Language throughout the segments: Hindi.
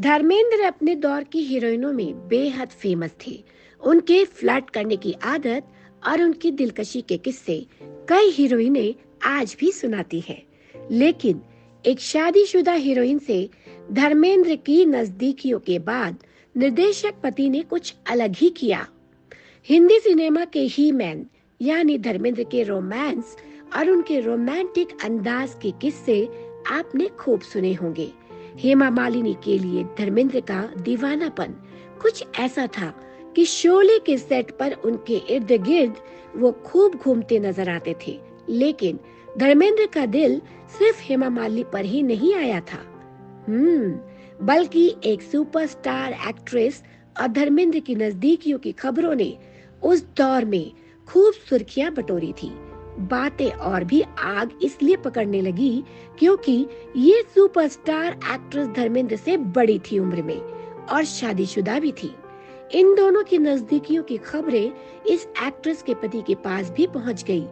धर्मेंद्र अपने दौर की हीरोइनों में बेहद फ़ेमस थे। उनके फ्लर्ट करने की आदत और उनकी दिलकशी के किस्से कई हीरोइनें आज भी सुनाती हैं। लेकिन एक शादीशुदा हीरोइन से धर्मेंद्र की नजदीकियों के बाद निर्देशक पति ने कुछ अलग ही किया। हिंदी सिनेमा के ही मैन यानी धर्मेंद्र के रोमांस और उनके रोमांटिक अंदाज के किस्से आपने खूब सुने होंगे। हेमा मालिनी के लिए धर्मेंद्र का दीवानापन। कुछ ऐसा था कि शोले के सेट पर उनके इर्द गिर्द वो खूब घूमते नज़र आते थे। लेकिन धर्मेंद्र का दिल सिर्फ़ हेमा मालिनी पर ही नहीं आया था। हम्म बल्कि एक सुपरस्टार एक्ट्रेस और धर्मेंद्र की नजदीकियों की खबरों ने उस दौर में खूब सुर्खियाँ बटोरी थी। बातें और भी आग इसलिए पकड़ने लगी क्योंकि ये सुपरस्टार एक्ट्रेस धर्मेंद्र से बड़ी थी उम्र में और शादीशुदा भी थी। इन दोनों की नजदीकियों की खबरें इस एक्ट्रेस के पति के पास भी पहुँच गई,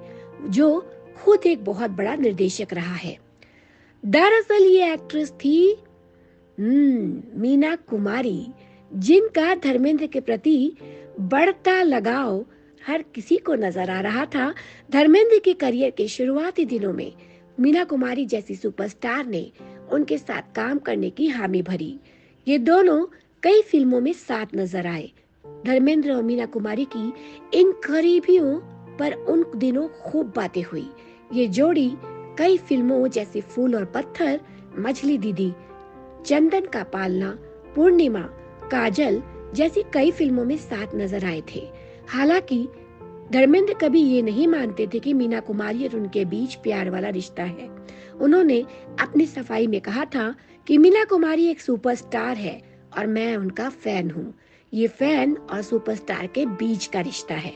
जो खुद एक बहुत बड़ा निर्देशक रहा है। दरअसल ये एक्ट्रेस थी हम्म मीना कुमारी, जिनका धर्मेंद्र के प्रति बढ़ता लगाव हर किसी को नज़र आ रहा था धर्मेंद्र के करियर के शुरुआती दिनों में। मीना कुमारी जैसी सुपरस्टार ने उनके साथ काम करने की हामी भरी। ये दोनों कई फ़िल्मों में साथ नज़र आए। धर्मेंद्र और मीना कुमारी की इन करीबियों पर उन दिनों खूब बातें हुई। ये जोड़ी कई फ़िल्मों जैसे फूल और पत्थर, मछली दीदी, चंदन का पालना, पूर्णिमा, काजल जैसी कई फ़िल्मों में साथ नज़र आए थे। हालाँकि, धर्मेंद्र कभी ये नहीं मानते थे कि मीना कुमारी और उनके बीच प्यार वाला रिश्ता है। उन्होंने अपनी सफ़ाई में कहा था कि मीना कुमारी एक सुपरस्टार है और मैं उनका फ़ैन हूँ। ये फ़ैन और सुपरस्टार के बीच का रिश्ता है।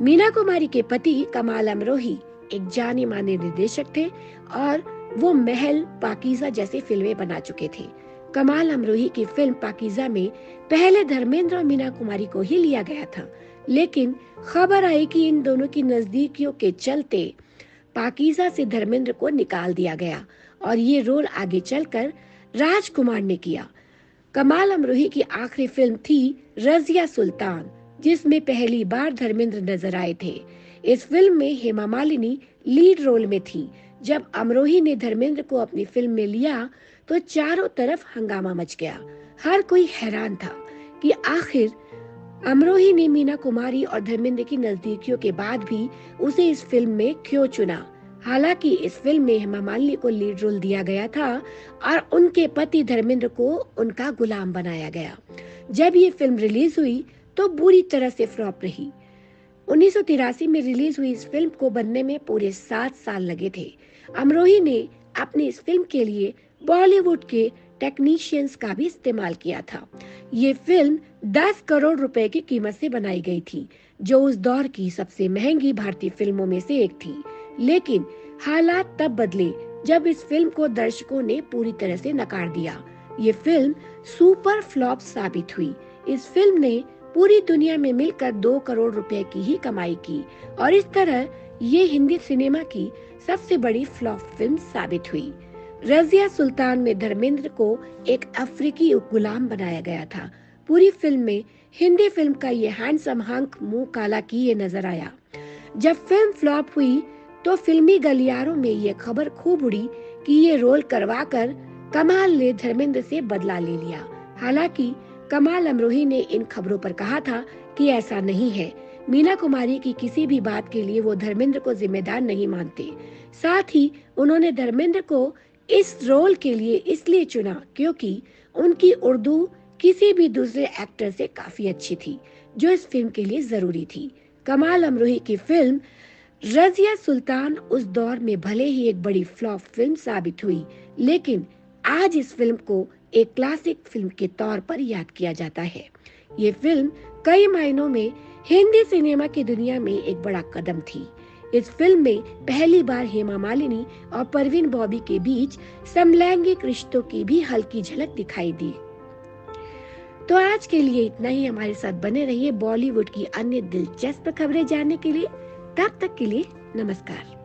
मीना कुमारी के पति कमाल अमरोही एक जाने माने निर्देशक थे और वो महल पाकिजा जैसी फ़िल्में बना चुके थे। कमाल अमरोही की फ़िल्म पाकिजा में पहले धर्मेंद्र और मीना कुमारी को ही लिया गया था, लेकिन खबर आई कि इन दोनों की नजदीकियों के चलते पाकिजा से धर्मेंद्र को निकाल दिया गया और ये रोल आगे चलकर राजकुमार ने किया। कमाल अमरोही की आखिरी फ़िल्म थी रजिया सुल्तान, जिसमें पहली बार धर्मेंद्र नज़र आए थे। इस फ़िल्म में हेमा मालिनी लीड रोल में थी। जब अमरोही ने धर्मेंद्र को अपनी फ़िल्म में लिया तो चारों तरफ़ हंगामा मच गया। हर कोई हैरान था कि आखिर अमरोही ने मीना कुमारी और धर्मेंद्र की नजदीकियों के बाद भी उसे इस फ़िल्म में क्यों चुना? हालाँकि इस फ़िल्म में हेमा मालिनी को लीड रोल दिया गया था और उनके पति धर्मेंद्र को उनका गुलाम बनाया गया। जब ये फ़िल्म रिलीज़ हुई तो बुरी तरह से फ्लॉप रही। उन्नीस सौ तिरासी में रिलीज़ हुई इस फ़िल्म को बनने में पूरे सात साल लगे थे। अमरोही ने अपनी इस फ़िल्म के लिए बॉलीवुड के टेक्नीशियंस का भी इस्तेमाल किया था। ये फ़िल्म 10 करोड़ रुपए की कीमत से बनाई गई थी, जो उस दौर की सबसे महँगी भारतीय फ़िल्मों में से एक थी। लेकिन हालात तब बदले, जब इस फ़िल्म को दर्शकों ने पूरी तरह से नकार दिया। ये फ़िल्म सुपर फ्लॉप साबित हुई। इस फ़िल्म ने पूरी दुनिया में मिलकर दो करोड़ रुपए की ही कमाई की और इस तरह ये हिंदी सिनेमा की सबसे बड़ी फ्लॉप फ़िल्म साबित हुई। रजिया सुल्तान में धर्मेंद्र को एक अफ्रीकी गुलाम बनाया गया था। पूरी फ़िल्म में हिंदी फ़िल्म का ये हैंडसम हंक मुँह काला किए नज़र आया। जब फ़िल्म फ्लॉप हुई तो फिल्मी गलियारों में ये खबर खूब उड़ी कि ये रोल करवा कर कमाल ने धर्मेंद्र से बदला ले लिया। हालाँकि कमाल अमरोही ने इन खबरों पर कहा था कि ऐसा नहीं है। मीना कुमारी की किसी भी बात के लिए वो धर्मेंद्र को जिम्मेदार नहीं मानते। साथ ही उन्होंने धर्मेंद्र को इस रोल के लिए इसलिए चुना क्योंकि उनकी उर्दू किसी भी दूसरे एक्टर से काफ़ी अच्छी थी, जो इस फ़िल्म के लिए ज़रूरी थी। कमाल अमरोही की फ़िल्म रजिया सुल्तान उस दौर में भले ही एक बड़ी फ्लॉप फ़िल्म साबित हुई, लेकिन आज इस फ़िल्म को एक क्लासिक फ़िल्म के तौर पर याद किया जाता है। ये फ़िल्म कई मायनों में हिंदी सिनेमा की दुनिया में एक बड़ा कदम थी। इस फ़िल्म में पहली बार हेमा मालिनी और परवीन बॉबी के बीच समलैंगिक रिश्तों की भी हल्की झलक दिखाई दी। तो आज के लिए इतना ही। हमारे साथ बने रहिए बॉलीवुड की अन्य दिलचस्प खबरें जानने के लिए। तब तक के लिए नमस्कार।